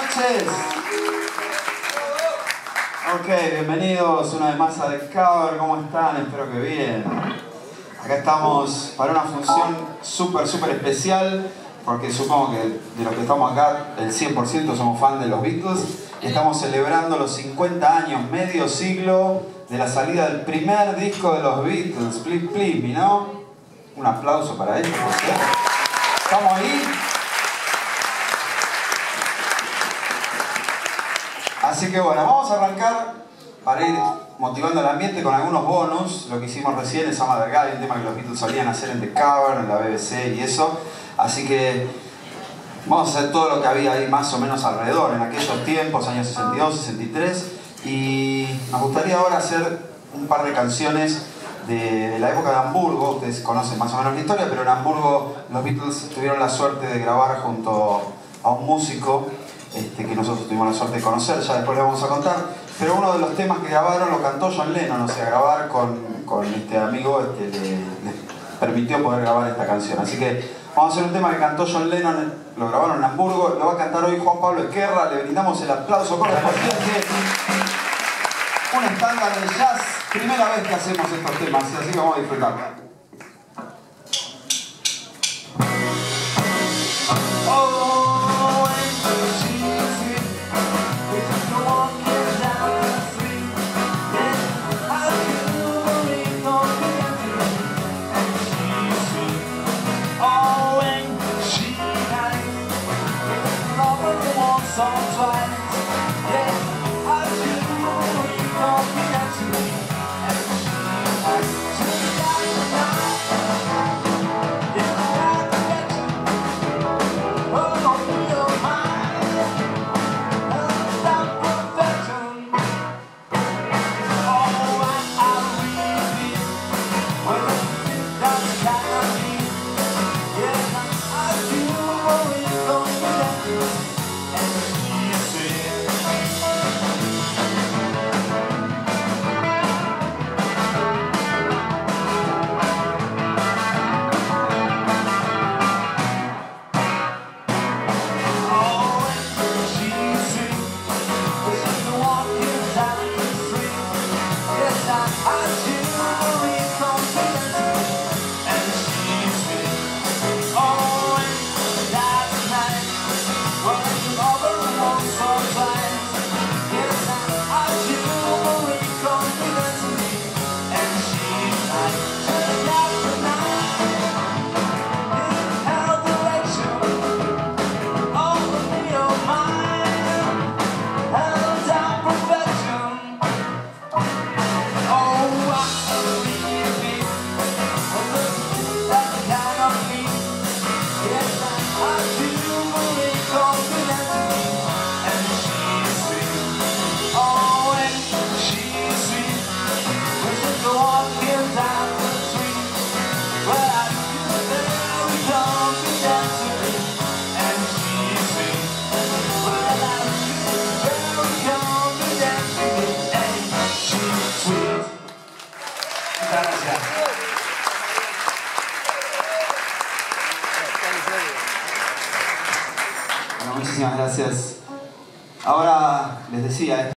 noches. Ok, bienvenidos una vez más a The Cover. ¿Cómo están? Espero que bien. Acá estamos para una función súper, súper especial, porque supongo que de los que estamos acá, el 100% somos fan de los Beatles. Y estamos celebrando los 50 años, medio siglo, de la salida del primer disco de los Beatles, Please Please Me, ¿no? Un aplauso para ellos. ¿Estamos ahí? Así que bueno, vamos a arrancar para ir motivando el ambiente con algunos bonus. Lo que hicimos recién es Summer Guy, un tema que los Beatles solían hacer en The Cover, en la BBC y eso. Así que vamos a hacer todo lo que había ahí más o menos alrededor en aquellos tiempos, años 62, 63. Y nos gustaría ahora hacer un par de canciones de, la época de Hamburgo. Ustedes conocen más o menos la historia, pero en Hamburgo los Beatles tuvieron la suerte de grabar junto a un músico este, que nosotros tuvimos la suerte de conocer, ya después le vamos a contar. Pero uno de los temas que grabaron lo cantó John Lennon, o sea, grabar con, con este amigo este, le, permitió poder grabar esta canción. Así que vamos a hacer un tema que cantó John Lennon, lo grabaron en Hamburgo, lo va a cantar hoy Juan Pablo Esquerra, le brindamos el aplauso correspondiente. Un estándar del jazz, primera vez que hacemos estos temas, así que vamos a disfrutarlo. sometimes Muchas gracias. Bueno, muchísimas gracias. Ahora les decía...